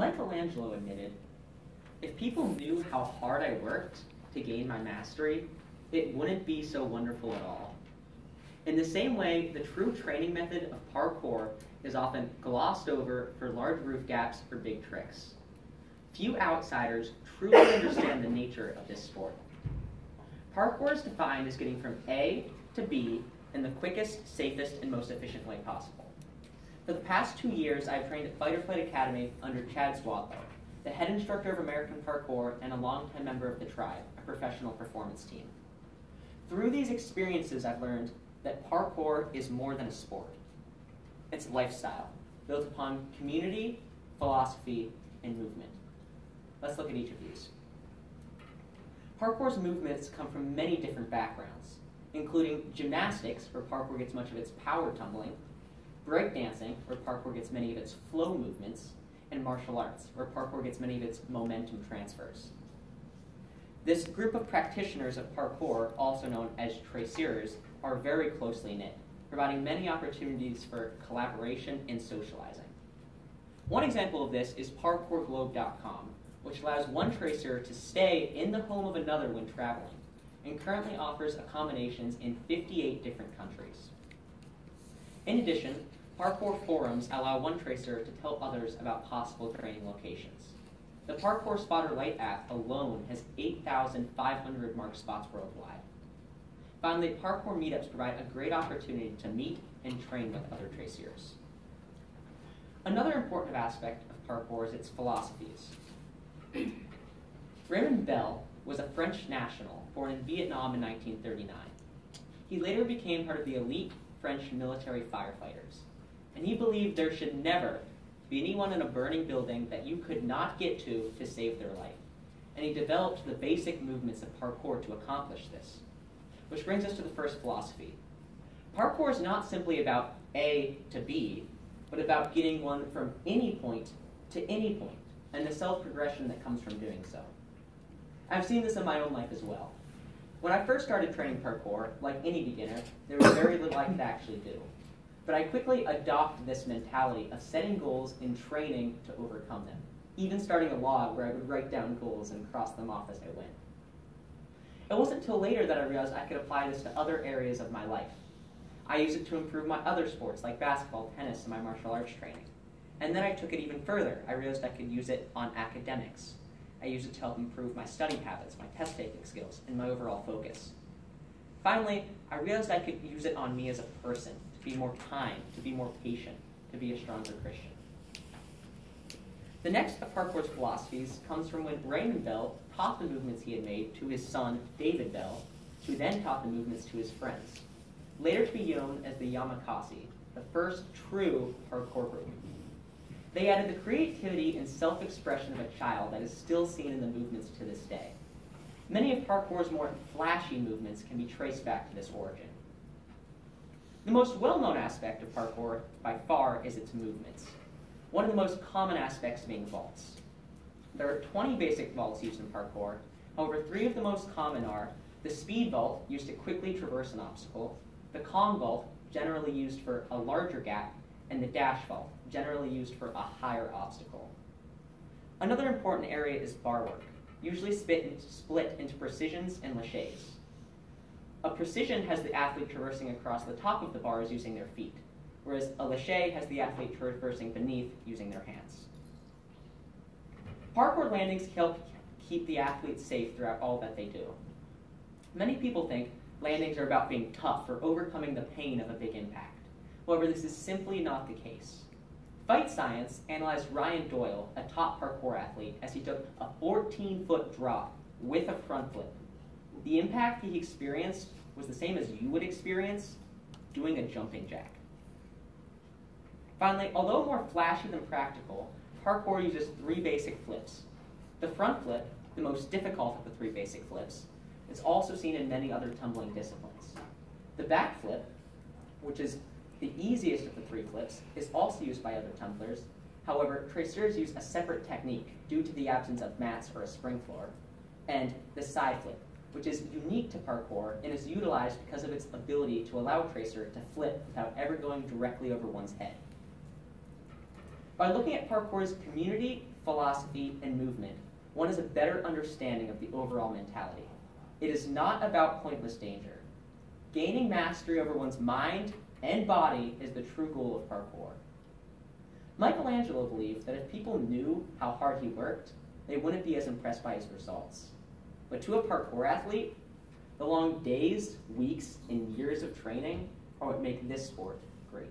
Michelangelo admitted, if people knew how hard I worked to gain my mastery, it wouldn't be so wonderful at all. In the same way, the true training method of parkour is often glossed over for large roof gaps or big tricks. Few outsiders truly understand the nature of this sport. Parkour is defined as getting from A to B in the quickest, safest, and most efficient way possible. For the past two years, I've trained at Fighter Flight Academy under Chad Swadlow, the head instructor of American Parkour and a longtime member of the Tribe, a professional performance team. Through these experiences, I've learned that parkour is more than a sport. It's a lifestyle, built upon community, philosophy, and movement. Let's look at each of these. Parkour's movements come from many different backgrounds, including gymnastics, where parkour gets much of its power tumbling, breakdancing, where parkour gets many of its flow movements, and martial arts, where parkour gets many of its momentum transfers. This group of practitioners of parkour, also known as traceurs, are very closely knit, providing many opportunities for collaboration and socializing. One example of this is parkourglobe.com, which allows one tracer to stay in the home of another when traveling, and currently offers accommodations in 58 different countries. In addition, parkour forums allow one tracer to tell others about possible training locations. The Parkour Spotter Lite app alone has 8,500 marked spots worldwide. Finally, parkour meetups provide a great opportunity to meet and train with other tracers. Another important aspect of parkour is its philosophies. Raymond Belle was a French national born in Vietnam in 1939. He later became part of the elite French military firefighters, and he believed there should never be anyone in a burning building that you could not get to to save their life. And he developed the basic movements of parkour to accomplish this. Which brings us to the first philosophy. Parkour is not simply about A to B, but about getting one from any point to any point, and the self-progression that comes from doing so. I've seen this in my own life as well. When I first started training parkour, like any beginner, there was very little I could actually do. But I quickly adopted this mentality of setting goals and training to overcome them, even starting a log where I would write down goals and cross them off as I went. It wasn't until later that I realized I could apply this to other areas of my life. I used it to improve my other sports like basketball, tennis, and my martial arts training. And then I took it even further. I realized I could use it on academics. I used it to help improve my study habits, my test taking skills, and my overall focus. Finally, I realized I could use it on me as a person, to be more kind, to be more patient, to be a stronger Christian. The next of parkour's philosophies comes from when Raymond Belle taught the movements he had made to his son, David Belle, who then taught the movements to his friends, later to be known as the Yamakasi, the first true parkour group. They added the creativity and self-expression of a child that is still seen in the movements to this day. Many of parkour's more flashy movements can be traced back to this origin. The most well-known aspect of parkour, by far, is its movements. One of the most common aspects being vaults. There are 20 basic vaults used in parkour. However, three of the most common are the speed vault, used to quickly traverse an obstacle, the Kong vault, generally used for a larger gap, and the dash vault, generally used for a higher obstacle. Another important area is bar work, usually split into precisions and laches. A precision has the athlete traversing across the top of the bars using their feet whereas a lache has the athlete traversing beneath using their hands. Parkour landings help keep the athlete safe throughout all that they do. Many people think landings are about being tough or overcoming the pain of a big impact. However, this is simply not the case. Fight Science analyzed Ryan Doyle, a top parkour athlete, as he took a 14-foot drop with a front flip. The impact he experienced was the same as you would experience doing a jumping jack. Finally, although more flashy than practical, parkour uses three basic flips. The front flip, the most difficult of the three basic flips, is also seen in many other tumbling disciplines. The back flip, which is the easiest of the three flips, is also used by other tumblers. However, tracers use a separate technique due to the absence of mats or a spring floor. And the side flip, which is unique to parkour and is utilized because of its ability to allow tracer to flip without ever going directly over one's head. By looking at parkour's community, philosophy, and movement, one has a better understanding of the overall mentality. It is not about pointless danger. Gaining mastery over one's mind and body is the true goal of parkour. Michelangelo believed that if people knew how hard he worked, they wouldn't be as impressed by his results. But to a parkour athlete, the long days, weeks, and years of training are what make this sport great.